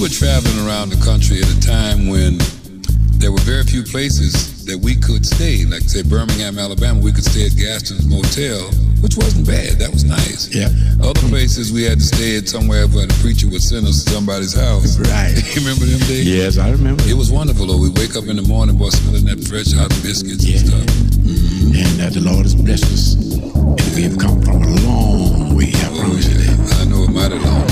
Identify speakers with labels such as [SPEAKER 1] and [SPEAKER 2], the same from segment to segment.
[SPEAKER 1] were traveling around the country at a time when there were very few places that we could stay. Like say Birmingham, Alabama, we could stay at Gaston's Motel, which wasn't bad. That was nice.
[SPEAKER 2] Yeah.
[SPEAKER 1] Other places we had to stay at somewhere where the preacher would send us to somebody's house.
[SPEAKER 2] Right.
[SPEAKER 1] you remember them days?
[SPEAKER 2] Yes, I remember.
[SPEAKER 1] It was wonderful though. We wake up in the morning, boy, smelling that fresh hot biscuits
[SPEAKER 2] Yeah. Mm-hmm.
[SPEAKER 1] and stuff.
[SPEAKER 2] And that the Lord has blessed us. And we have come from a long way. I promise you that.
[SPEAKER 1] I know it mighty long.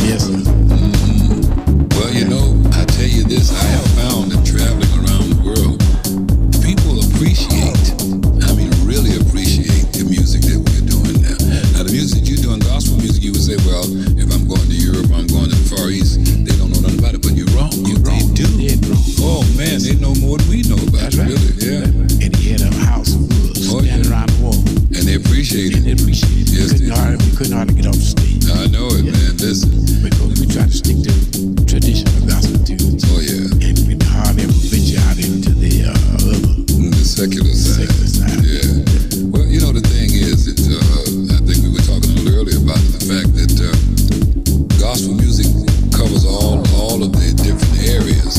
[SPEAKER 1] areas.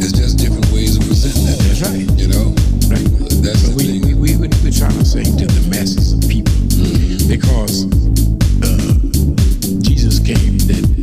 [SPEAKER 1] It's just different ways of presenting it. That's right. You know?
[SPEAKER 2] Right.
[SPEAKER 1] That's
[SPEAKER 2] but the we, thing. We, we, we're trying to say to
[SPEAKER 1] the masses of people mm-hmm.
[SPEAKER 2] because uh, Jesus came that